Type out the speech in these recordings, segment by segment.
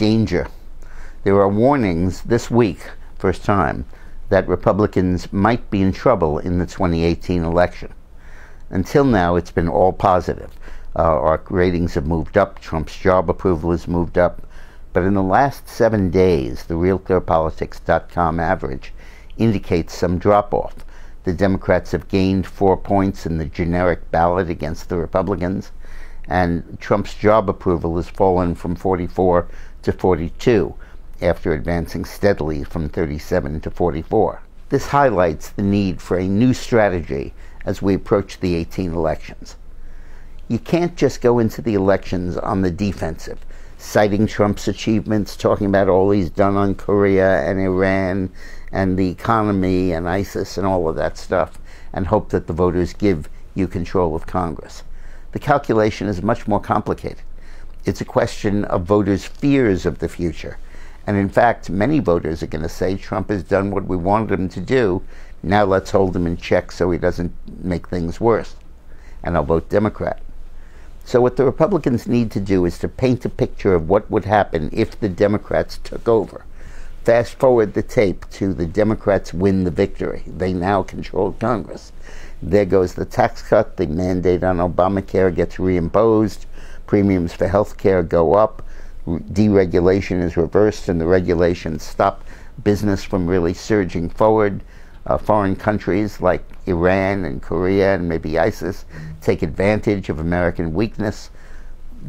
danger. There are warnings this week, first time, that Republicans might be in trouble in the 2018 election. Until now, it's been all positive. Uh, our ratings have moved up, Trump's job approval has moved up. But in the last seven days, the RealClearPolitics.com average indicates some drop off. The Democrats have gained four points in the generic ballot against the Republicans, and Trump's job approval has fallen from 44 to 42 after advancing steadily from 37 to 44. This highlights the need for a new strategy as we approach the 18 elections. You can't just go into the elections on the defensive, citing Trump's achievements, talking about all he's done on Korea and Iran and the economy and ISIS and all of that stuff, and hope that the voters give you control of Congress. The calculation is much more complicated. It's a question of voters' fears of the future and in fact, many voters are going to say Trump has done what we wanted him to do. Now let's hold him in check so he doesn't make things worse. And I'll vote Democrat. So, what the Republicans need to do is to paint a picture of what would happen if the Democrats took over. Fast forward the tape to the Democrats win the victory. They now control Congress. There goes the tax cut, the mandate on Obamacare gets reimposed, premiums for health care go up deregulation is reversed and the regulations stop business from really surging forward. Uh, foreign countries like Iran and Korea and maybe ISIS take advantage of American weakness.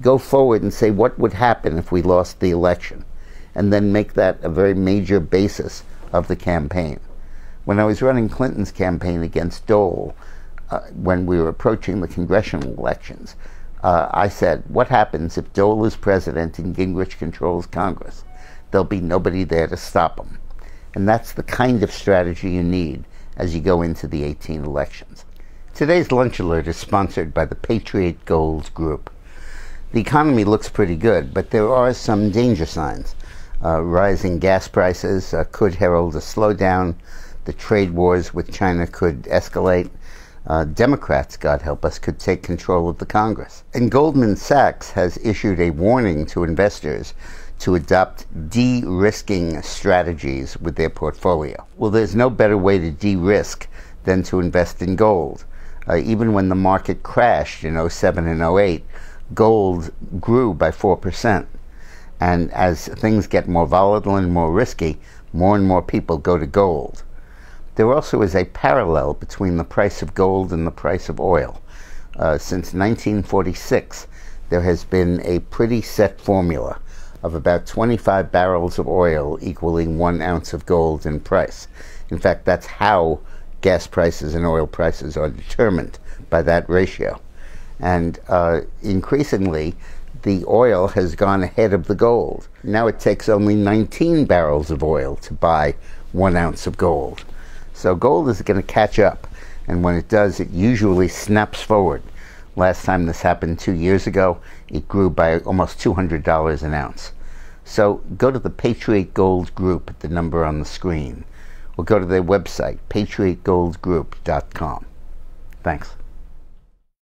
Go forward and say what would happen if we lost the election, and then make that a very major basis of the campaign. When I was running Clinton's campaign against Dole, uh, when we were approaching the congressional elections, uh, I said, what happens if Dole is president and Gingrich controls Congress? There'll be nobody there to stop him. And that's the kind of strategy you need as you go into the 18 elections. Today's lunch alert is sponsored by the Patriot Gold Group. The economy looks pretty good, but there are some danger signs. Uh, rising gas prices uh, could herald a slowdown. The trade wars with China could escalate uh, Democrats, God help us, could take control of the Congress. And Goldman Sachs has issued a warning to investors to adopt de risking strategies with their portfolio. Well, there's no better way to de risk than to invest in gold. Uh, even when the market crashed in 07 and 08, gold grew by 4%. And as things get more volatile and more risky, more and more people go to gold. There also is a parallel between the price of gold and the price of oil. Uh, since 1946, there has been a pretty set formula of about 25 barrels of oil equaling one ounce of gold in price. In fact, that's how gas prices and oil prices are determined by that ratio. And uh, increasingly, the oil has gone ahead of the gold. Now it takes only 19 barrels of oil to buy one ounce of gold. So gold is going to catch up, and when it does, it usually snaps forward. Last time this happened two years ago, it grew by almost $200 an ounce. So go to the Patriot Gold Group, at the number on the screen, or go to their website, patriotgoldgroup.com. Thanks.